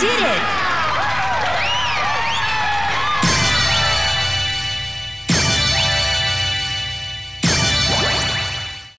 did it!